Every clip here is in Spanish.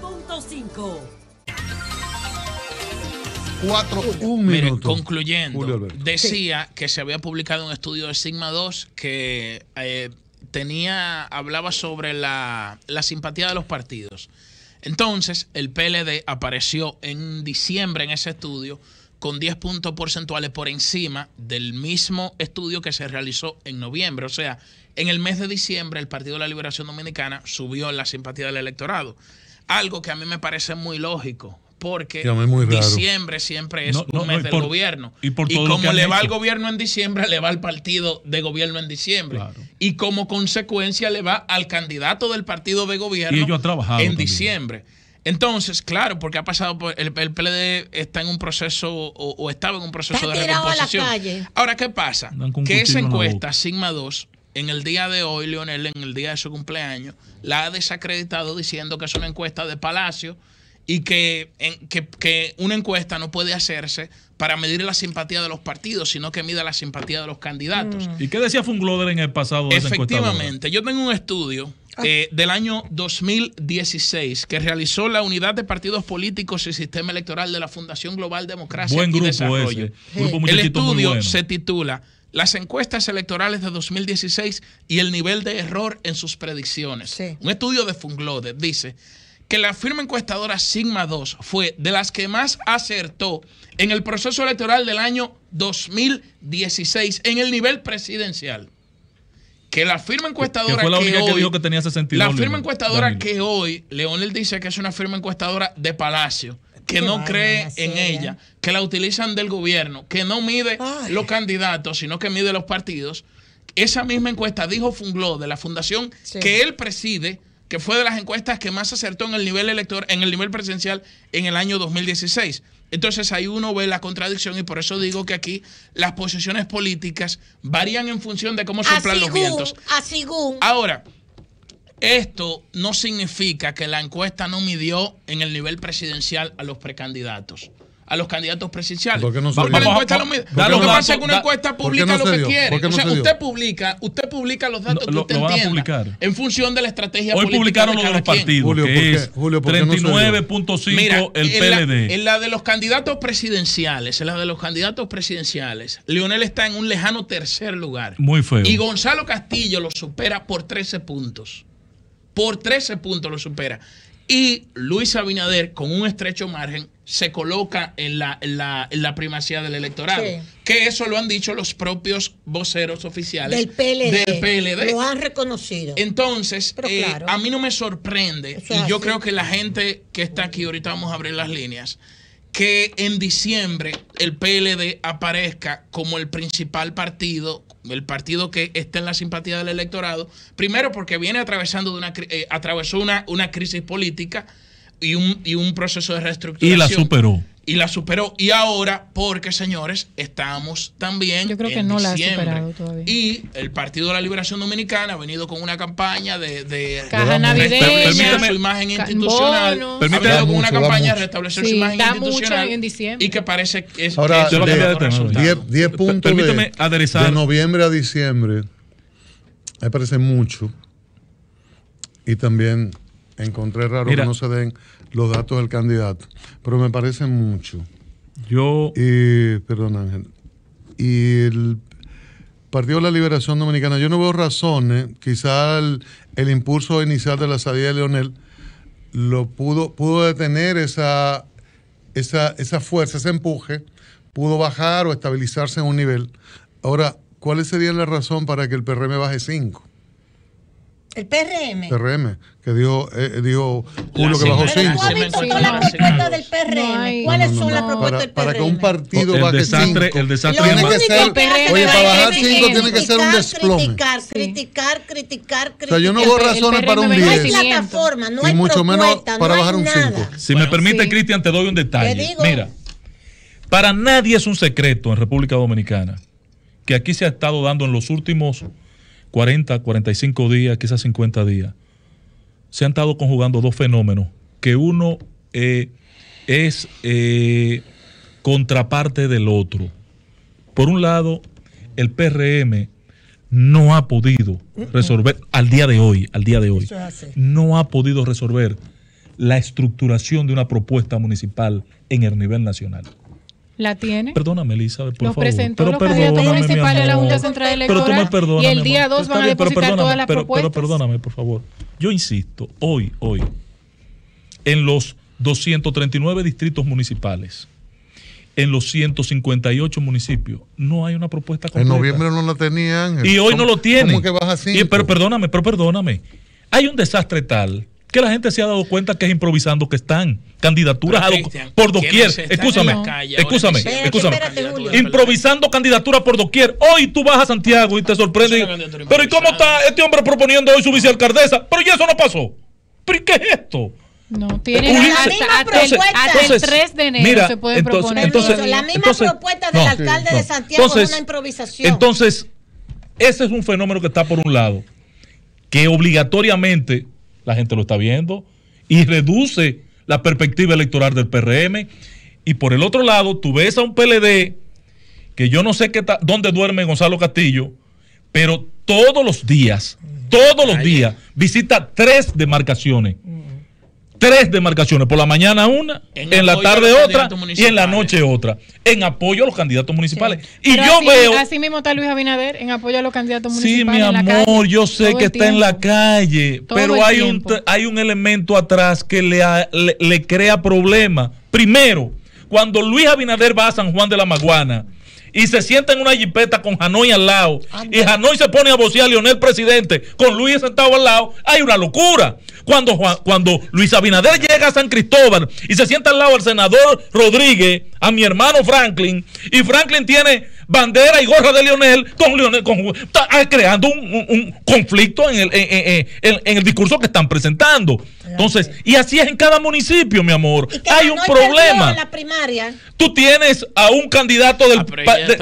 92.5. Cuatro, un Mire, minuto. concluyendo, decía que se había publicado un estudio de Sigma 2 que eh, tenía, hablaba sobre la, la simpatía de los partidos. Entonces, el PLD apareció en diciembre en ese estudio con 10 puntos porcentuales por encima del mismo estudio que se realizó en noviembre. O sea, en el mes de diciembre el Partido de la Liberación Dominicana subió la simpatía del electorado. Algo que a mí me parece muy lógico, porque muy diciembre siempre es No, no, un no, mes y del por- gobierno. y por todo como le va al gobierno en diciembre, le va al partido de gobierno en diciembre. Claro. Y como consecuencia le va al candidato del partido de gobierno Y ellos han trabajado en también. diciembre. Entonces, claro, porque ha pasado por el, el PLD está en un proceso o, o estaba en un proceso Está de tirado a la recomposición. calle. Ahora, ¿qué pasa? Que esa en encuesta. Sigma 2, en el día de hoy, Leonel, en el día de su cumpleaños, la ha desacreditado diciendo que es una encuesta de Palacio y que, en- que, que una encuesta no puede hacerse para medir la simpatía de los partidos, sino que mida la simpatía de los candidatos. ¿Y qué decía Fungloder en el pasado de esa encuestadora? Efectivamente, yo tengo un estudio eh, del año 2016 que realizó la Unidad de Partidos Políticos y Sistema Electoral de la Fundación Global Democracia Buen y grupo Desarrollo. ese. Grupo El estudio bueno. se titula Las encuestas electorales de 2016 y el nivel de error en sus predicciones. Sí. Un estudio de Funglode dice que la firma encuestadora Sigma 2 fue de las que más acertó en el proceso electoral del año 2016 en el nivel presidencial. Que la firma encuestadora que fue la única que hoy, dijo que tenía 62, La Leonel. firma encuestadora Danilo. que hoy Leonel dice que es una firma encuestadora de Palacio, que no cree en ella, que la utilizan del gobierno, que no mide Ay. los candidatos, sino que mide los partidos. Esa misma encuesta dijo Fungló de la fundación Sí. que él preside, que fue de las encuestas que más acertó en el nivel electoral, en el nivel presidencial en el año 2016. Entonces ahí uno ve la contradicción y por eso digo que aquí las posiciones políticas varían en función de cómo soplan los vientos. Según. Ahora, esto no significa que la encuesta no midió en el nivel presidencial a los precandidatos, a los candidatos presidenciales. ¿Por qué no se Porque dio? la encuesta lo mide. ¿por qué Lo no que pasa es que una encuesta ¿por qué publica no lo que dio? quiere. ¿Por qué o no sea, se usted publica, usted publica los datos Lo- que lo- usted lo van a entienda publicar. en función de la estrategia Hoy política publicaron de lo de cada los partidos, Julio, que ¿por qué? es Julio, ¿por qué no se dio? 39.5 Mira, el en la- PLD. En la de los candidatos presidenciales, en la de los candidatos presidenciales, Leonel está en un lejano tercer lugar. Muy feo. Y Gonzalo Castillo lo supera por 13 puntos. Por 13 puntos lo supera. Y Luis Abinader, con un estrecho margen, se coloca en la, en la, en la primacía del electorado. Sí. Que eso lo han dicho los propios voceros oficiales Del PLD. del PLD. Lo han reconocido. Entonces, eh, claro. a mí no me sorprende, y yo creo que la gente que está aquí, ahorita vamos a abrir las líneas, que en diciembre el PLD aparezca como el principal partido, el partido que está en la simpatía del electorado, primero porque viene atravesando de una, eh, atravesó una, una crisis política y un, y un proceso de Y reestructuración. la superó. Y la superó. Y ahora, porque señores, estamos también. Yo creo que en no la ha diciembre. superado todavía. Y el Partido de la Liberación Dominicana ha venido con una campaña de, de Caja de navideña, restablecer su imagen institucional. bonos. Ha Permítame- venido con una mucho, campaña de mucho. restablecer Sí, su imagen da mucho institucional. en diciembre. Y que parece que es, Ahora, que eso Yo lo le cambié da de tema, resultado. 10, 10 puntos permíteme de, aderezar. de noviembre a diciembre me parece mucho y también encontré raro Mira. que no se den los datos del candidato pero me parece mucho Yo, y perdón Ángel y el Partido de la Liberación Dominicana yo no veo razones quizá el, el impulso inicial de la salida de Leonel lo pudo pudo detener esa esa, esa fuerza, ese empuje, pudo bajar o estabilizarse en un nivel. Ahora, ¿cuál sería la razón para que el PRM baje 5? El PRM. PRM, que dijo, eh, dijo Julio La que bajó Sigma- Pero tú 5. has Sí, me visto encuentro todas las propuestas del PRM. ¿Cuáles son las propuestas para, del para PRM? que un partido El baje desastre- 5, el desastre- tiene que ser, oye, va para a bajar criticar, 5 tiene que ser un criticar, desplome. Criticar, Sí. criticar, criticar, O sea, yo no criticar. veo razones para un PRM No hay 10 plataforma, no y hay mucho menos para no bajar un nada. 5. si me permite. Cristian, te doy un detalle. Mira, para nadie es un secreto en República Dominicana que aquí se ha estado dando en los últimos 40, 45 días, quizás 50 días, se han estado conjugando dos fenómenos, que uno eh, es eh, contraparte del otro. Por un lado, el PRM no ha podido resolver, al día de hoy, al día de hoy, no ha podido resolver la estructuración de una propuesta municipal en el nivel nacional. ¿La tiene? Perdóname, Elizabeth, por Los favor. presentó pero los candidatos municipales a la amor. Junta Central Pero tú me Electoral, perdonas, y el día amor. dos van a bien, pero depositar perdóname, todas las pero, pero propuestas. perdóname, por favor. Yo insisto, hoy, hoy, en los 239 distritos municipales, en los 158 municipios, no hay una propuesta En completa. noviembre no la tenían. Y hoy no lo tiene. ¿Cómo que baja cinco? Y- pero perdóname, pero perdóname. Hay un desastre tal que la gente se ha dado cuenta que es improvisando que están candidaturas Pero, a Cristian, por ¿quiénes doquier. Escúchame, la escúchame, escúchame. Improvisando candidaturas por doquier. Hoy tú vas a Santiago y te sorprende. Pero ¿y cómo está este hombre proponiendo hoy su vicealcaldesa? Pero ya eso no pasó. ¿Pero qué es esto? No, tiene hasta, misma propuesta. hasta el Entonces, 3 de enero mira, se puede entonces- proponer. entonces- la misma entonces- propuesta del no, alcalde no. de Santiago Entonces- es una improvisación. Entonces, ese es un fenómeno que está por un lado, que obligatoriamente la gente lo está viendo y reduce la perspectiva electoral del PRM. Y por el otro lado, tú ves a un PLD que yo no sé qué dónde duerme Gonzalo Castillo, pero todos los días, todos los días, visita tres demarcaciones. Tres demarcaciones, por la mañana una, En en, la tarde otra y en la noche otra, en apoyo a los candidatos municipales. Y Pero yo así, veo... Así mismo está Luis Abinader en apoyo a los candidatos Sí, municipales. mi en la amor, calle, yo sé que está en la calle, Todo pero hay un, hay un elemento atrás que le, ha- le, le crea problemas. Primero, cuando Luis Abinader va a San Juan de la Maguana y se sienta en una jipeta con Hanoi al lado y Hanoi se pone a vocear a Leonel presidente con Luis sentado al lado, hay una locura. Cuando, cuando Luis Abinader llega a San Cristóbal y se sienta al lado del senador Rodríguez, a mi hermano Franklin, y Franklin tiene bandera y gorra de Leonel con Leonel, con, está ah, creando un, un- un conflicto en el, en- en- en- en el discurso que están presentando. Entonces, y así es en cada municipio, mi amor. Y que Hay un problema. en la primaria. Tú tienes a un candidato del Ah, de-.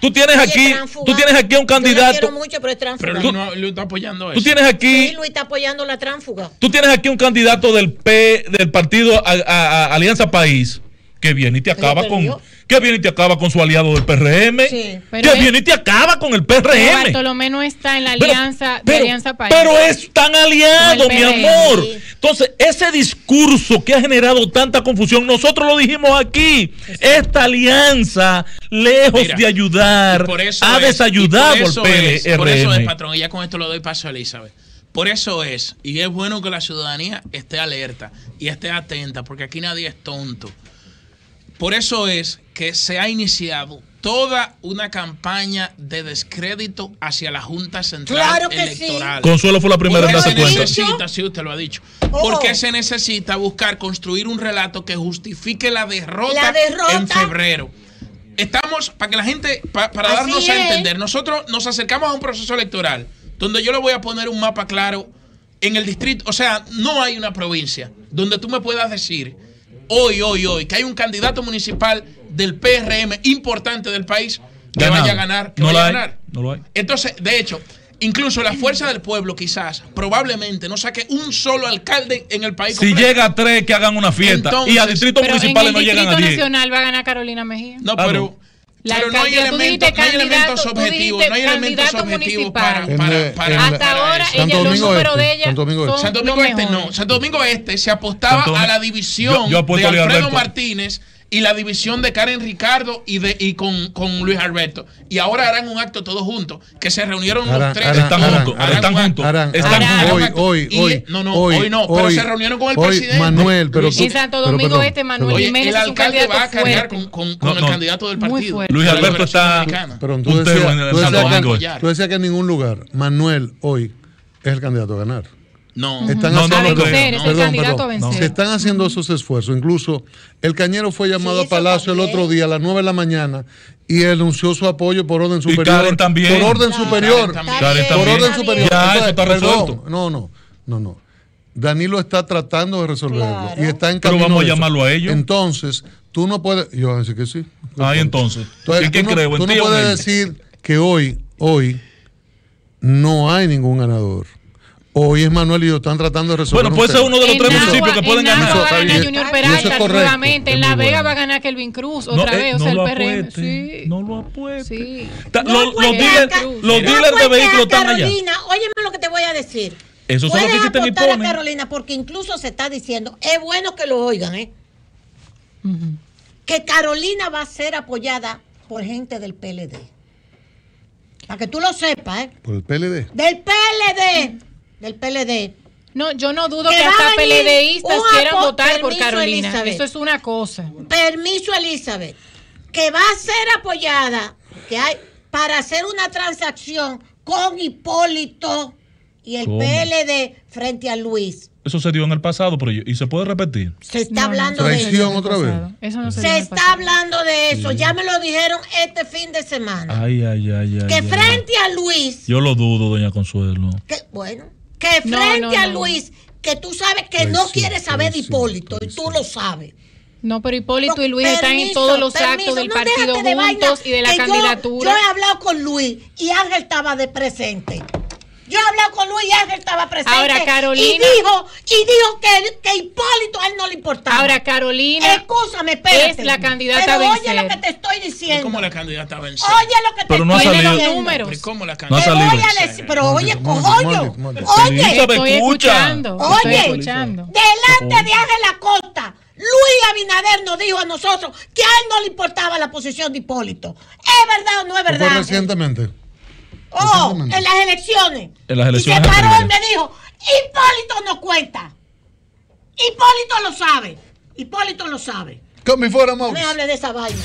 Tú tienes aquí, es tránsfuga. tú tienes aquí a un Yo candidato. mucho, pero es. Pero Luis, no, Luis está apoyando eso. Tú tienes aquí Sí, Luis está apoyando la tránsfuga. Tú tienes aquí un candidato del P, del partido a- a- a Alianza País, que viene y te acaba con. Que viene y te acaba con su aliado del PRM, Sí, pero que es- viene y te acaba con el Pero PRM. Bartolomé no está en la Pero- alianza de pero- Alianza País. Pero es tan aliado, mi PRM. amor. Entonces, ese discurso que ha generado tanta confusión, nosotros lo dijimos aquí. Esta alianza, lejos Mira, de ayudar, y por eso ha es- desayudado y por eso al es- Por eso es, PRM. patrón, y ya con esto lo doy paso a Elizabeth. Por eso es, y es bueno que la ciudadanía esté alerta y esté atenta, porque aquí nadie es tonto. Por eso es que se ha iniciado toda una campaña de descrédito hacia la Junta Central Claro que sí. Electoral. Consuelo fue la primera en Porque darse se cuenta. necesita, sí, usted lo ha dicho. Oh. Porque se necesita buscar construir un relato que justifique la derrota, La derrota. en febrero. Estamos, para que la gente, pa- para Así darnos a entender, nosotros nos acercamos a un proceso electoral donde yo le voy a poner un mapa claro en el distrito, o sea, no hay una provincia donde tú me puedas decir hoy, hoy, hoy, que hay un candidato municipal del PRM importante del país que Ganado. vaya a ganar, que No vaya lo a hay, ganar. no lo hay. Entonces, de hecho, incluso la fuerza del pueblo quizás, probablemente no saque un solo alcalde en el país. Si completo. llega a tres, que hagan una fiesta. y a distritos municipales el no llegan Distrito a 10. Nacional va a ganar Carolina Mejía. No, Ah, pero, no. La pero no hay dijiste no hay elementos objetivos, no hay elementos objetivos para, En el- para- Hasta ahora Domingo números Este, de ella Santo Domingo son Este. Santo los Domingo Este no. Santo Domingo Este se apostaba Santo a la Domingo- división Yo- yo apuesto de Alfredo. Martínez y la división de Karen Ricardo y de y con, con Luis Alberto. Y ahora harán un acto todos juntos, que se reunieron Harán- los tres. harán- Están harán- juntos, harán- están juntos. Harán- Están harán- juntos. hoy, hoy. Y- hoy. no, no, hoy no, pero se reunieron con el hoy, presidente. Manuel, pero tú- En Santo pero Domingo perdón, Este, Manuel. Oye, Jiménez el es un alcalde va a candidato cargar fuerte. con, con- con No, el no. candidato del partido. Luis Alberto está-. Pero tú decías, en el tú decías que, tú decías que en ningún lugar Manuel hoy es el candidato a ganar. No, Están No, no haciendo, vencer, el candidato a vencer. Se están haciendo esos esfuerzos. Incluso el Cañero fue llamado Sí, a Palacio el eso otro día a las 9 de la mañana y anunció su apoyo por orden superior. Karen también. Por orden Claro. superior. Karen también. Por también. orden superior. Ya, eso está perdón, resuelto. No, no, no, no. Danilo está tratando de resolverlo Claro. y está en Pero camino vamos a llamarlo a ellos. Entonces, tú no puedes. Yo voy a decir que sí. Ahí entonces. Entonces, ¿En no, creo? ¿En tú no puedes decir que hoy, hoy, no hay ningún ganador. Hoy es Manuel y yo están tratando de resolver. Bueno, puede ser uno de los En tres Nagua- municipios que pueden Nagua ganar. va a ganar. Junior es Peralta nuevamente. es En La Vega bueno. va a ganar Kelvin Cruz No, otra eh, vez. O no sea, el lo PRM. Sí. No lo apueste. Sí. No los, los dealers, los no dealers de vehículos están allá. Carolina. Óyeme lo que te voy a decir. Eso es lo que y apostar a ponen. Carolina porque incluso se está diciendo, es bueno que lo oigan, ¿eh? Que Carolina va a ser apoyada por gente del PLD. Para que tú lo sepas, ¿eh? Por el PLD. Del PLD. Del PLD. No, yo no dudo Que hasta PLDistas quieran votar por Carolina. Elizabeth. Eso es una cosa. Permiso, Elizabeth. Que va a ser apoyada que hay, para hacer una transacción con Hipólito y el ¿Cómo? PLD frente a Luis. Eso se dio en el pasado, pero y se puede repetir. Se está No, hablando de eso. otra vez. pasado. Eso no se, está pasado. hablando de eso. Ya me lo dijeron este fin de semana. Ay, ay, ay, ay. que ay. frente a Luis Yo lo dudo, doña Consuelo. que, bueno, que frente no, a no. Luis, que tú sabes que no Traición, quiere saber de Hipólito, y tú lo sabes. No, pero Hipólito y Luis están en todos los permiso, actos del no, partido déjate de vaina, juntos y de la yo- candidatura. Yo, he hablado con Luis y Ángel estaba de presente. Yo he hablado con Luis y Ángel estaba presente. Ahora, Carolina- Y dijo, y dijo que, que Hipólito a él no le importaba. Ahora, Carolina Escúchame, espérate. es la candidata Pero a oye vencer. lo que te estoy ¿Y diciendo. cómo la candidata vence? Oye lo que te Pero no ha estoy salido- diciendo. números. ¿Y cómo la No candidata salido. voy a decir, pero oye, Mónica. Oye, Estoy escucha. escuchando. Oye. Estoy escuchando. Delante de Ángel Acosta, Luis Abinader nos dijo a nosotros que a él no le importaba la posición de Hipólito. ¿Es verdad o no es Fue verdad? Ángel? recientemente. Oh, en las elecciones. En las elecciones Y se paró y me dijo, Hipólito no cuenta. Hipólito lo sabe. Hipólito lo sabe. Con mi fuera, No Mauricio. me hable de esa vaina.